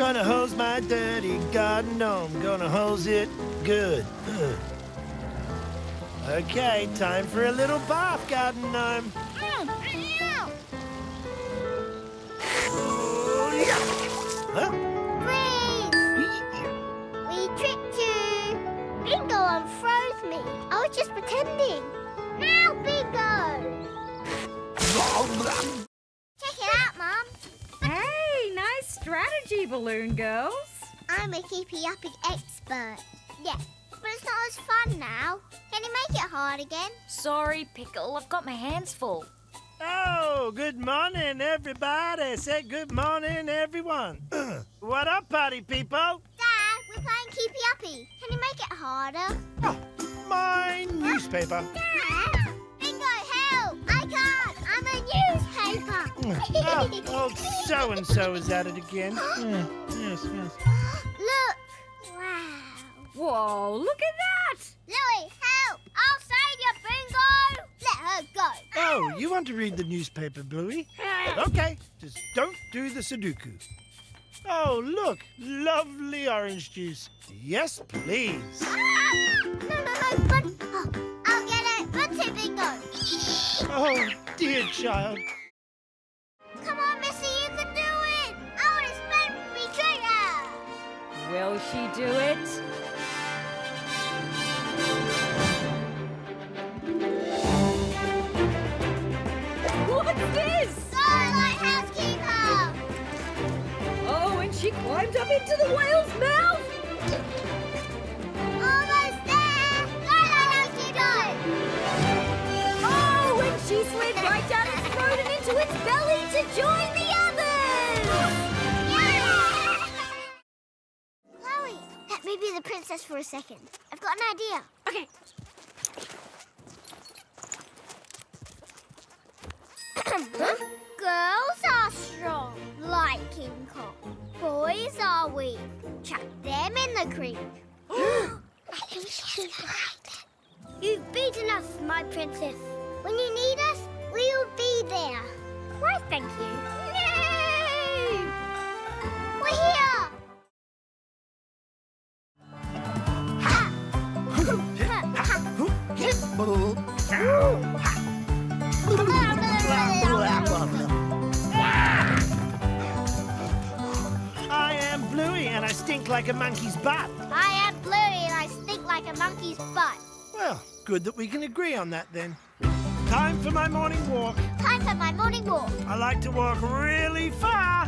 Gonna hose my dirty garden gnome. Gonna hose it good. Ugh. Okay, time for a little bath, garden gnome. Huh? Freeze! We tricked you! Bingo unfroze me. I was just pretending. Now, Bingo! strategy, Balloon Girls. I'm a keepy uppy expert. Yeah, but it's not as fun now. Can you make it hard again? Sorry, Pickle. I've got my hands full. Oh, good morning, everybody. Say good morning, everyone. what up, party people? Dad, we're playing keepy uppy. Can you make it harder? Oh, my newspaper. Dad! Bingo, help! I can't! I'm a newspaper! Oh, old so-and-so is at it again. Yeah, yes, yes. Look! Wow! Whoa, look at that! Bluey, help! I'll save you, Bingo! Let her go. Oh, you want to read the newspaper, Bluey? Okay, just don't do the Sudoku. Oh, look, lovely orange juice. Yes, please. Ah! No, no, no, but... Oh, I'll get it. Run to Bingo. Oh, dear child. Will she do it? What's this? Starlight Housekeeper. Oh, and she climbed up into the whale's mouth! Almost there. Starlight Housekeeper. Oh, and she slid right down its throat and into its belly to join the others! Be for a second. I've got an idea. Okay. Girls are strong, like King Kong. Boys are weak. Chuck them in the creek. I think she's right. You've beaten us, my princess. When you need us, we will be there. Why, thank you. Yay! We're here! monkey's butt. I am Bluey and I stink like a monkey's butt. Well, good that we can agree on that then. Time for my morning walk. Time for my morning walk. I like to walk really far.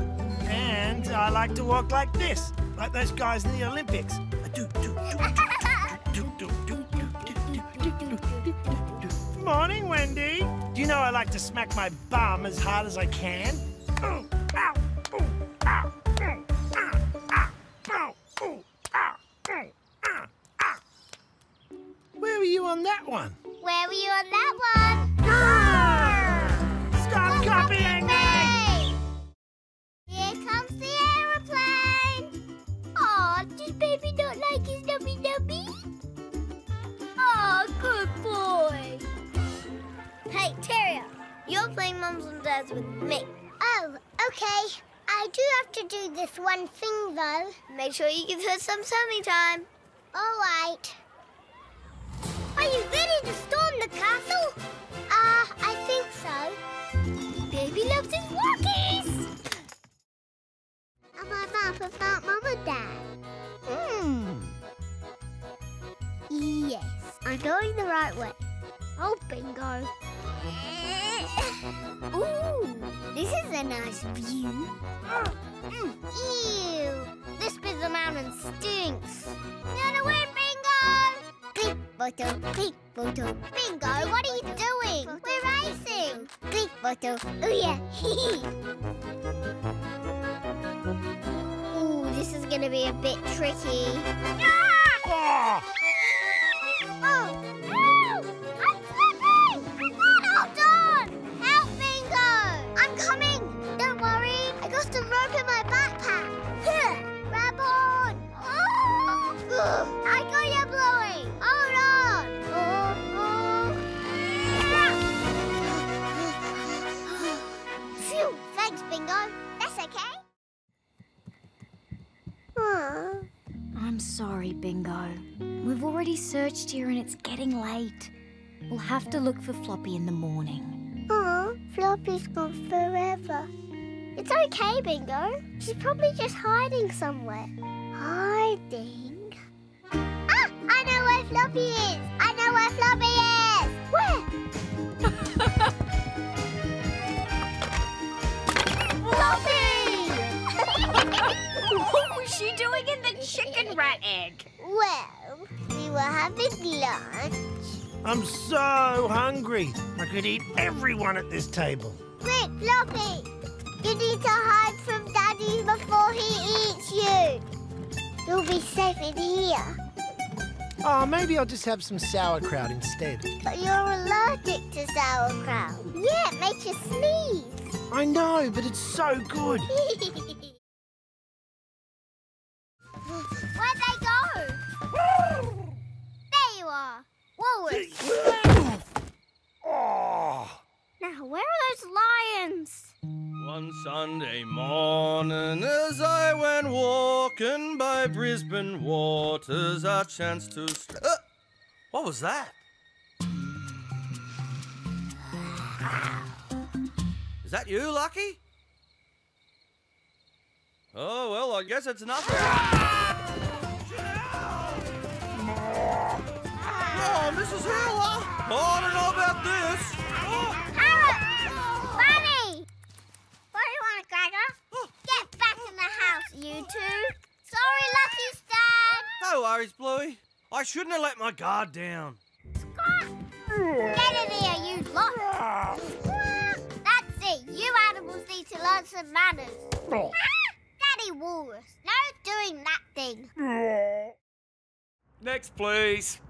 And I like to walk like this, like those guys in the Olympics. Morning, Wendy. Do you know I like to smack my bum as hard as I can? Where were you on that one? Where were you on that one? Ah! Stop copying me! Here comes the aeroplane. Aw, does baby not like his nubby nubby? Aw, good boy. Hey, Terrier, you're playing mums and dads with me. Oh, okay. I do have to do this one thing, though. Make sure you give her some tummy time. All right. Are you ready to storm the castle? Uh, I think so. Baby loves his walkies. Am I map of not mum and dad? Hmm. Yes, I'm going the right way. Oh, bingo. Ooh, this is a nice view. Mm, Ew, this bit of the mountain stinks. Gonna win, bingo! Click, photo, click, photo. Bingo, what are you doing? We're racing. Click, photo. Oh, yeah. Ooh, this is gonna be a bit tricky. Ah! Oh, searched here and it's getting late. We'll have to look for Floppy in the morning. Aw, Floppy's gone forever. It's okay, Bingo. She's probably just hiding somewhere. Hiding? Ah! I know where Floppy is! I know where Floppy is! Where? Floppy! What was she doing in the chicken rat egg? well, we were having lunch. I'm so hungry. I could eat everyone at this table. Quick, Floppy! You need to hide from Daddy before he eats you. You'll be safe in here. Oh, maybe I'll just have some sauerkraut instead. But you're allergic to sauerkraut. Yeah, it makes you sneeze. I know, but it's so good. Sunday morning, as I went walking by Brisbane waters, I chanced to. Uh, what was that? Is that you, Lucky? Oh, well, I guess it's nothing. Oh, Mrs. Heeler! Oh, I don't know about this. You two. Sorry, Lucky Stan. No worries, Bluey. I shouldn't have let my guard down. Get in here, you lot. That's it. You animals need to learn some manners. Daddy Walrus, no doing that thing. Next, please.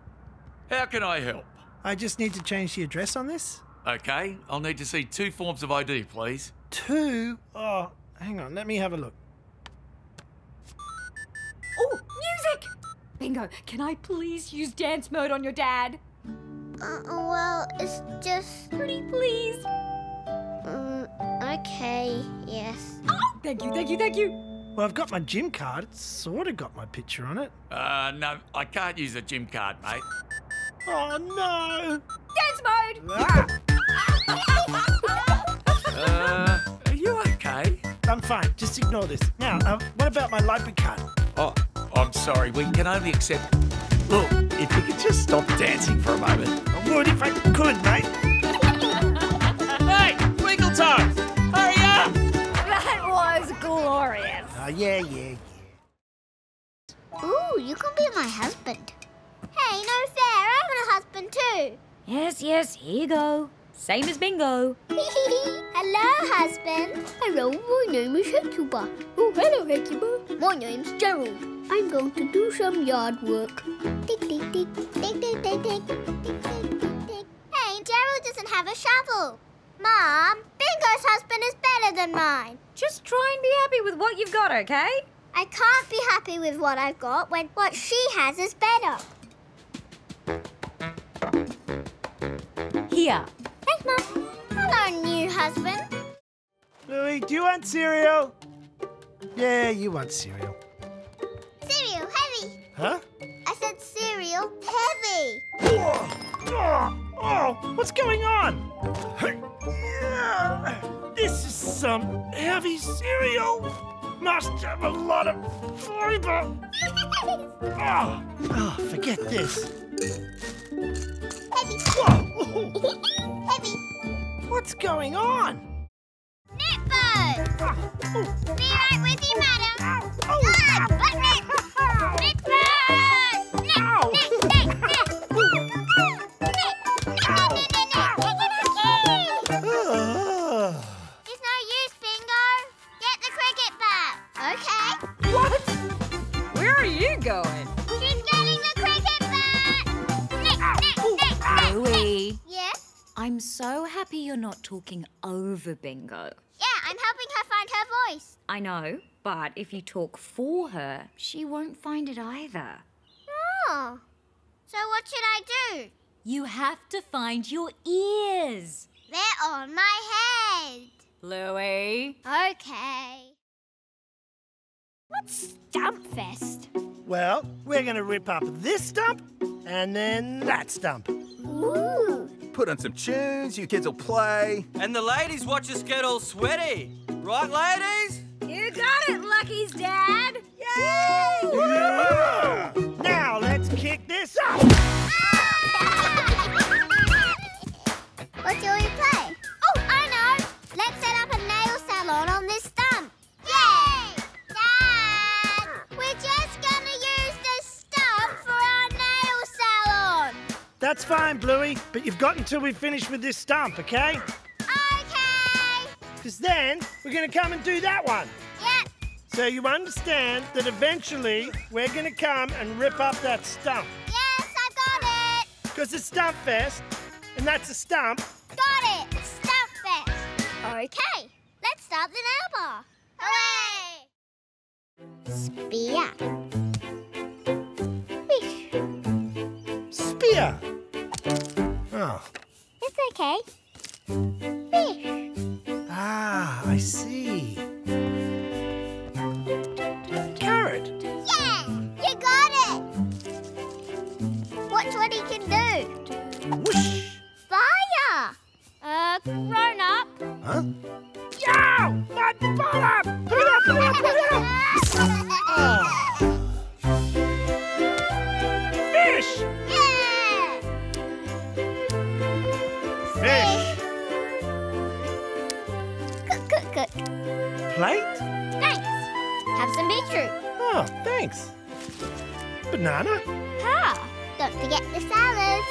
How can I help? I just need to change the address on this. Okay, I'll need to see two forms of ID, please. Two? Oh, hang on, let me have a look. Oh, music! Bingo, can I please use dance mode on your dad? Uh, well, it's just. Pretty please. Um, okay, yes. Oh, thank you, thank you, thank you. Well, I've got my gym card. It's sort of got my picture on it. Uh, no, I can't use a gym card, mate. Oh, no! Dance mode! Ah, Uh, are you okay? I'm fine. Just ignore this. Now, uh, what about my library card? Oh, I'm sorry, we can only accept. Look, if you could just stop dancing for a moment. I would if I could, mate. Hey, Wiggle Toes! Hurry up! That was glorious. Oh, yeah, yeah, yeah. Ooh, you can be my husband. Hey, no fair. I want a husband too. Yes, yes, here you go. Same as Bingo. hello, husband. Hello, my name is Hecuba. Oh, hello, Hecuba. My name's Gerald. I'm going to do some yard work. Tick, tick, tick, tick, tick, tick, tick, tick, tick, tick. Hey, Gerald doesn't have a shovel. Mom, Bingo's husband is better than mine. Just try and be happy with what you've got, okay? I can't be happy with what I've got when what she has is better. Here. Thanks, Mom. Hello, new husband. Bluey, do you want cereal? Yeah, you want cereal. Cereal heavy. Huh? I said cereal heavy. Oh, oh, oh, what's going on? This is some heavy cereal. Must have a lot of fiber. Oh, oh forget this. Heavy. What's going on? Knitbug! Ah, oh. Be right with you, madam. Good! Butt Knitbug! Happy you're not talking over Bingo. Yeah, I'm helping her find her voice. I know, but if you talk for her, she won't find it either. Oh. So what should I do? You have to find your ears. They're on my head. Bluey. Okay. What's Stump Fest? Well, we're going to rip up this stump and then that stump. Ooh. Put on some tunes, you kids will play. And the ladies watch us get all sweaty. Right, ladies? You got it, Lucky's dad. Yeah! Now let's kick this up. That's fine, Bluey, but you've got until we finish with this stump, okay? Okay. Because then we're going to come and do that one. Yep. So you understand that eventually we're going to come and rip up that stump. Yes, I got it. Because it's Stump Fest, and that's a stump. Got it. Stump Fest. Okay. Let's start the nail bar. Hooray! Spear. Spear. Okay. Fish. Ah, I see. Carrot. Yeah! You got it! Watch what he can do. Whoosh. Thanks. Banana? Ah, don't forget the salads.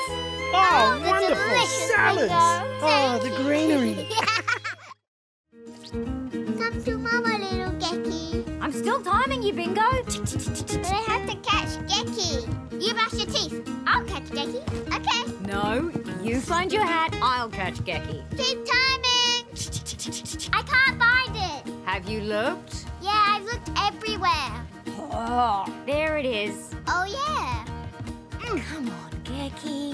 Oh, the wonderful! delicious Salads! mango. Oh, Thank the you. greenery. Come to Mama, little Gecky. I'm still timing you, Bingo. But I have to catch Gecky. You brush your teeth. I'll catch Gecky. Okay. No, you find your hat, I'll catch Gecky. Keep timing. I can't find it. Have you looked? Oh, there it is. Oh, yeah. Mm, come on, Gecky.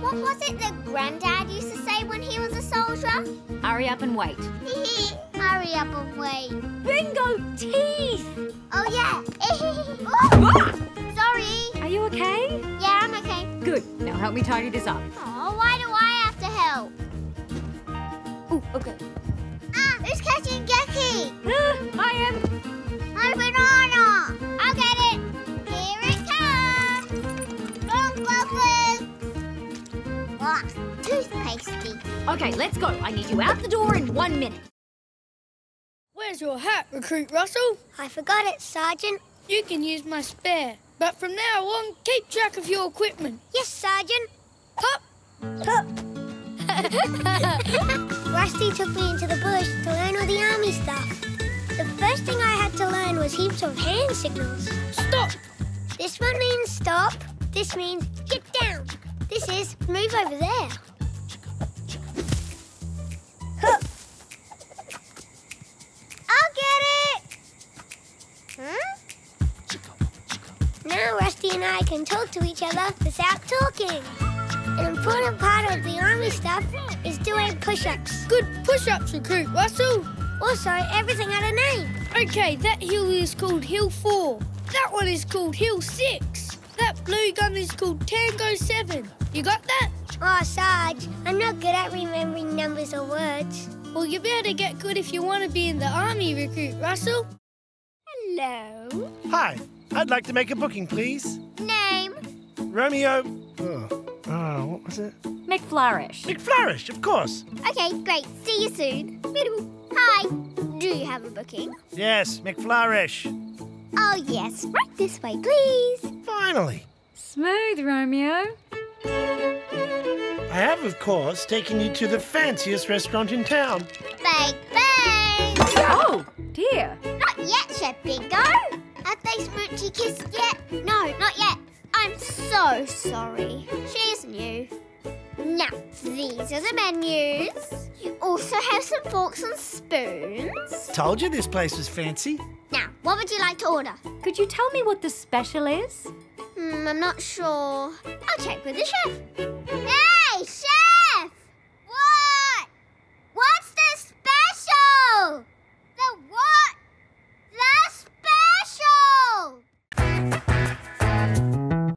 What was it that Granddad used to say when he was a soldier? Hurry up and wait. Hurry up and wait. Bingo teeth! Oh, yeah. oh, sorry. Are you okay? Yeah, I'm okay. Good. Now help me tidy this up. Oh, why do I have to help? Oh, okay. Okay, let's go. I need you out the door in one minute. Where's your hat, Recruit Russell? I forgot it, Sergeant. You can use my spare, but from now on, keep track of your equipment. Yes, Sergeant. Pup! Pup. Rusty took me into the bush to learn all the army stuff. The first thing I had to learn was heaps of hand signals. Stop! This one means stop. This means get down. This is move over there. Now and I can talk to each other without talking. An important part of the army stuff is doing push-ups. Good push-ups, Recruit Russell. Also, everything had a name. Okay, that hill is called Hill 4. That one is called Hill 6. That blue gun is called Tango 7. You got that? Oh, Sarge, I'm not good at remembering numbers or words. Well, you better get good if you want to be in the army, Recruit Russell. Hello. Hi, I'd like to make a booking, please. Name? Romeo. Oh, oh what was it? McFlourish. McFlourish, of course. Okay, great. See you soon. Hi. Do you have a booking? Yes, McFlourish. Oh, yes. Right this way, please. Finally. Smooth, Romeo. I have, of course, taken you to the fanciest restaurant in town. Bang, bang. Oh, dear. Not yet, Chef Bingo. Have they smoochy kissed yet? No, not yet. I'm so sorry. She's new. Now, these are the menus. You also have some forks and spoons. Told you this place was fancy. Now, what would you like to order? Could you tell me what the special is? Hmm, I'm not sure. I'll check with the chef.